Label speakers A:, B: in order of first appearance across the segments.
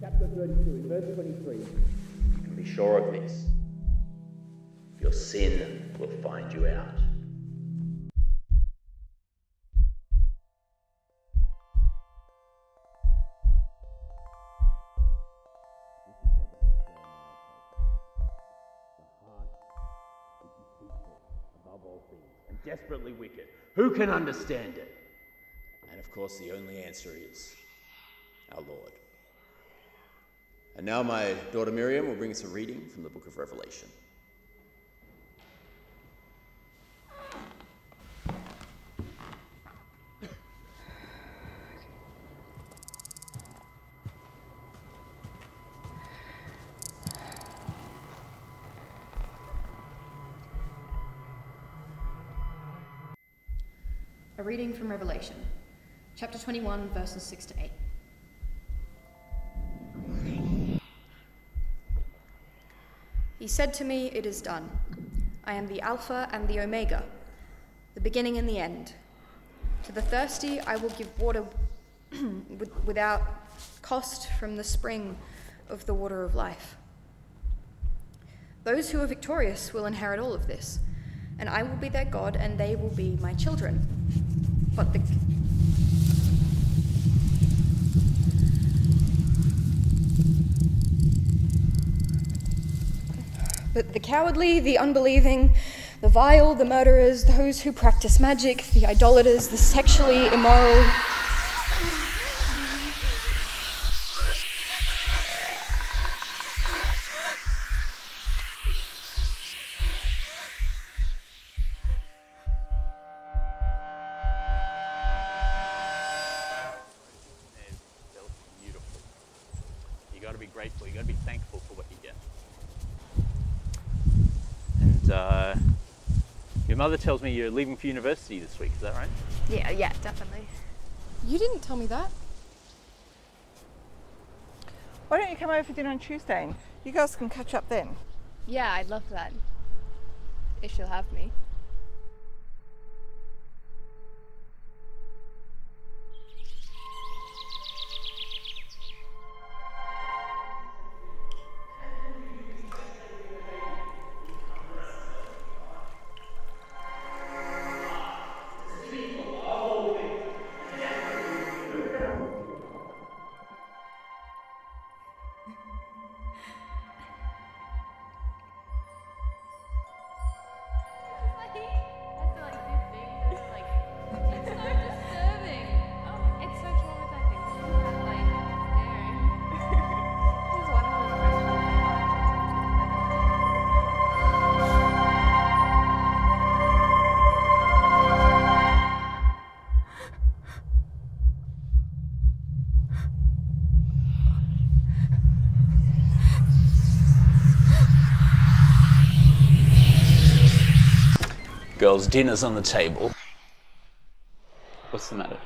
A: chapter 32, verse 23. You can be
B: sure
A: of this.
B: Your sin will find you out.
A: This is what the heart is defeated above all things, and desperately wicked. Who can understand it? And of course, the only answer is our Lord. And now, my daughter Miriam will bring us a reading from the book of Revelation.
C: A reading from Revelation, chapter 21, verses 6 to 8. He said to me, It is done. I am the Alpha and the Omega, the beginning and the end. To the thirsty, I will give water without cost from the spring of the water of life. Those who are victorious will inherit all of this, and I will be their God, and they will be my children. But the But the cowardly, the unbelieving, the vile, the murderers, those who practice magic, the idolaters, the sexually immoral,
B: mother tells me you're leaving for university this week, is that right?
D: Yeah, yeah, definitely.
C: You didn't tell me that.
E: Why don't you come over for dinner on Tuesday? You guys can catch up then.
D: Yeah, I'd love that. If she'll have me. Amen.
F: Girls, dinner's on the table. What's the matter?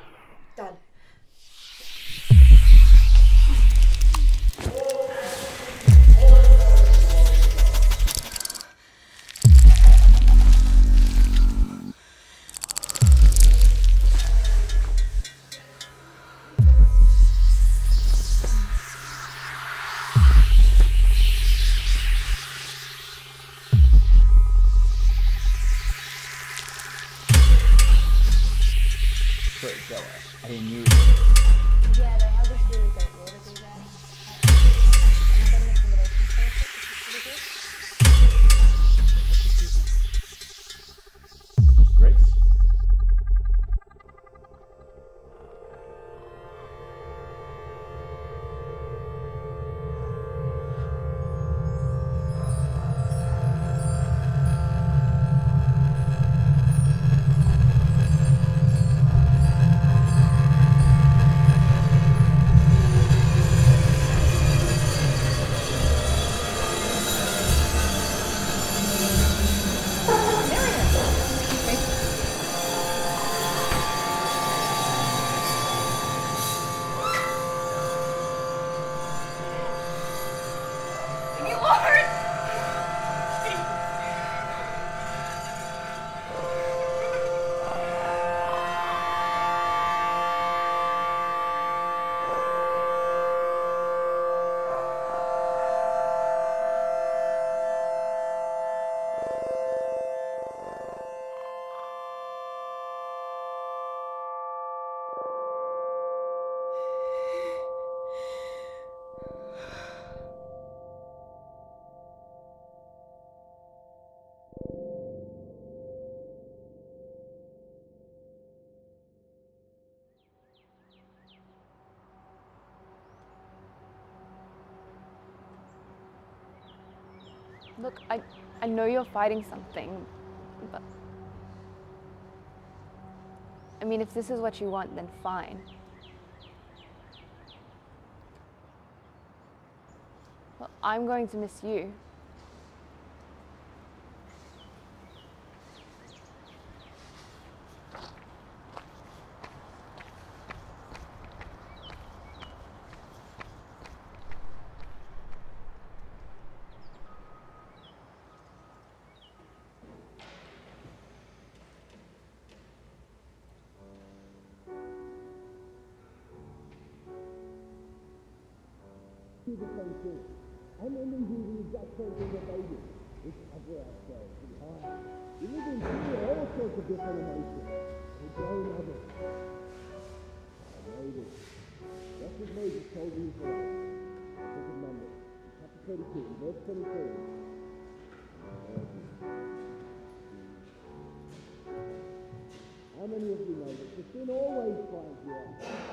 G: show us. I didn't use it.
H: Yeah, they have this really
C: Lord!
D: Look, I, I know you're fighting something, but. I mean, if this is what you want, then fine. Well, I'm going to miss you.
A: Do the same thing. And then we do the exact same thing that they do. We cover ourselves and hide. We live in fear, all sorts of different emotions. We have it. I know this. Just as Moses told the Israelites, book of Numbers, chapter 32, verse 23. How many of you know that the sin always finds you out?